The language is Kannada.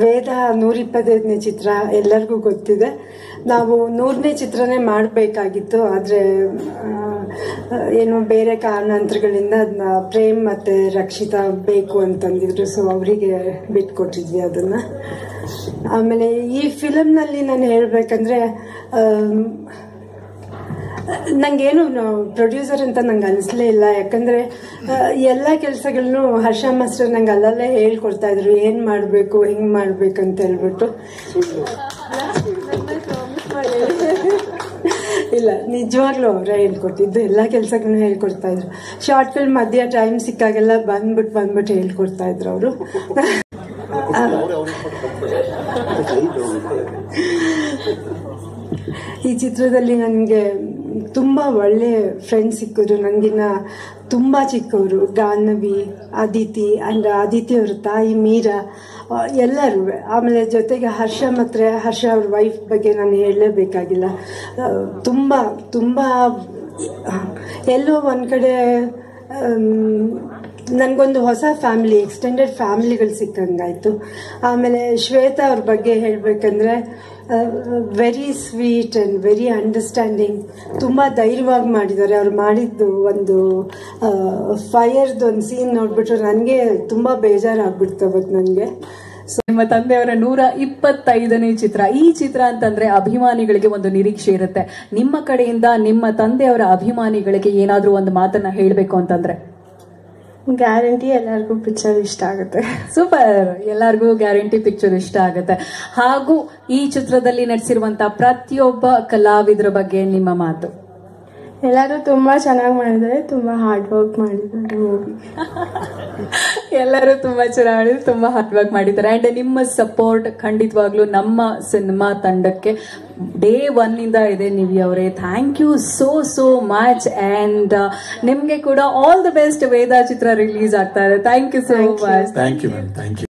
ವೇದ ನೂರಿಪ್ಪತ್ತೈದನೇ ಚಿತ್ರ ಎಲ್ಲರಿಗೂ ಗೊತ್ತಿದೆ. ನಾವು ನೂರನೇ ಚಿತ್ರನೇ ಮಾಡಬೇಕಾಗಿತ್ತು, ಆದರೆ ಏನು ಬೇರೆ ಕಾರಣಾಂತರಗಳಿಂದ ಅದನ್ನ ಪ್ರೇಮ್ ಮತ್ತು ರಕ್ಷಿತಾ ಬೇಕು ಅಂತಂದಿದ್ರು ಸೊ ಅವರಿಗೆ ಬಿಟ್ಕೊಟ್ಟಿದ್ವಿ ಅದನ್ನು. ಆಮೇಲೆ ಈ ಫಿಲಮ್ನಲ್ಲಿ ನಾನು ಹೇಳಬೇಕಂದ್ರೆ ನಂಗೇನು ಪ್ರೊಡ್ಯೂಸರ್ ಅಂತ ನಂಗೆ ಅನಿಸ್ಲೇ ಇಲ್ಲ. ಯಾಕಂದ್ರೆ ಎಲ್ಲ ಕೆಲಸಗಳನ್ನು ಹರ್ಷ ಮಾಸ್ಟರ್ ನಂಗೆ ಅಲ್ಲಲ್ಲೇ ಹೇಳ್ಕೊಡ್ತಾ ಇದ್ರು. ಏನ್ ಮಾಡಬೇಕು, ಹೆಂಗ್ ಮಾಡ್ಬೇಕು ಅಂತ ಹೇಳ್ಬಿಟ್ಟು. ಇಲ್ಲ, ನಿಜವಾಗ್ಲೂ ಅವರೇ ಹೇಳ್ಕೊಡ್ತಿದ್ದು. ಎಲ್ಲ ಕೆಲಸಗಳನ್ನ ಹೇಳ್ಕೊಡ್ತಾ ಇದ್ರು. ಶಾರ್ಟ್ ಫಿಲ್ಮ್ ಮಧ್ಯ ಟೈಮ್ ಸಿಕ್ಕಾಗೆಲ್ಲ ಬಂದ್ಬಿಟ್ಟು ಬಂದ್ಬಿಟ್ಟು ಹೇಳ್ಕೊಡ್ತಾ ಇದ್ರು ಅವರು. ಈ ಚಿತ್ರದಲ್ಲಿ ನನಗೆ ತುಂಬ ಒಳ್ಳೆ ಫ್ರೆಂಡ್ಸ್ ಸಿಕ್ಕಿದ್ರು ನನಗಿನ್ನ ತುಂಬ ಚಿಕ್ಕವರು ಗಾನವಿ ಅದಿತಿ ಆ್ಯಂಡ್ ಅದಿತಿ ಅವ್ರ ತಾಯಿ ಮೀರಾ ಎಲ್ಲರೂ. ಆಮೇಲೆ ಜೊತೆಗೆ ಹರ್ಷ ಮತ್ತು ಹರ್ಷ ಅವ್ರ ವೈಫ್ ಬಗ್ಗೆ ನಾನು ಹೇಳಲೇಬೇಕಾಗಿಲ್ಲ. ತುಂಬ ತುಂಬ ಎಲ್ಲೋ ಒಂದು ಕಡೆ ನನಗೊಂದು ಹೊಸ ಫ್ಯಾಮಿಲಿ ಎಕ್ಸ್ಟೆಂಡೆಡ್ ಫ್ಯಾಮಿಲಿಗಳು ಸಿಕ್ಕಂಗಾಯ್ತು. ಆಮೇಲೆ ಶ್ವೇತಾ ಅವ್ರ ಬಗ್ಗೆ ಹೇಳಬೇಕಂದ್ರೆ very sweet and very understanding ತುಂಬ ಧೈರ್ಯವಾಗಿ ಮಾಡಿದ್ದಾರೆ. ಅವ್ರು ಮಾಡಿದ್ದು ಒಂದು ಫೈರ್ದು ಒಂದು ಸೀನ್ ನೋಡಿಬಿಟ್ರೆ ನನಗೆ ತುಂಬ ಬೇಜಾರಾಗ್ಬಿಡ್ತು ಅವತ್ತು ನನಗೆ. ನಿಮ್ಮ ತಂದೆಯವರ ನೂರ ಇಪ್ಪತ್ತೈದನೇ ಚಿತ್ರ. ಈ ಚಿತ್ರ ಅಂತಂದ್ರೆ ಅಭಿಮಾನಿಗಳಿಗೆ ಒಂದು ನಿರೀಕ್ಷೆ ಇರುತ್ತೆ. ನಿಮ್ಮ ಕಡೆಯಿಂದ ನಿಮ್ಮ ತಂದೆಯವರ ಅಭಿಮಾನಿಗಳಿಗೆ ಏನಾದರೂ ಒಂದು ಮಾತನ್ನ ಹೇಳಬೇಕು ಅಂತಂದ್ರೆ. ಗ್ಯಾರಂಟಿ ಎಲ್ಲರಿಗೂ ಪಿಕ್ಚರ್ ಇಷ್ಟ ಆಗುತ್ತೆ. ಸೂಪರ್ ಎಲ್ಲರಿಗೂ ಗ್ಯಾರಂಟಿ ಪಿಕ್ಚರ್ ಇಷ್ಟ ಆಗುತ್ತೆ. ಹಾಗೂ ಈ ಚಿತ್ರದಲ್ಲಿ ನಟಿಸಿರುವಂತ ಪ್ರತಿಯೊಬ್ಬ ಕಲಾವಿದರ ಬಗ್ಗೆ ನಿಮ್ಮ ಮಾತು. ಎಲ್ಲರೂ ತುಂಬಾ ಚೆನ್ನಾಗಿ ಮಾಡಿದ್ದಾರೆ ತುಂಬಾ ಹಾರ್ಡ್ ವರ್ಕ್ ಮಾಡಿದ್ದಾರೆ ಮೂವಿ ಎಲ್ಲರೂ ತುಂಬಾ ಚೆನ್ನಾಗಿ ಮಾಡಿದ್ರು, ತುಂಬಾ ಹಾರ್ಡ್ ವರ್ಕ್ ಮಾಡಿದ್ದಾರೆ. ಅಂಡ್ ನಿಮ್ಮ ಸಪೋರ್ಟ್ ಖಂಡಿತವಾಗ್ಲೂ ನಮ್ಮ ಸಿನಿಮಾ ತಂಡಕ್ಕೆ ಡೇ ಒನ್ ಇಂದ ಇದೆ ನಿವಿ ಅವರೇ. Thank you so so much and ನಿಮ್ಗೆ ಕೂಡ ಆಲ್ ದ ಬೆಸ್ಟ್ ವೇದ ಚಿತ್ರ ರಿಲೀಸ್ ಆಗ್ತಾ ಇದೆ. Thank you so much thank you ma'am thank you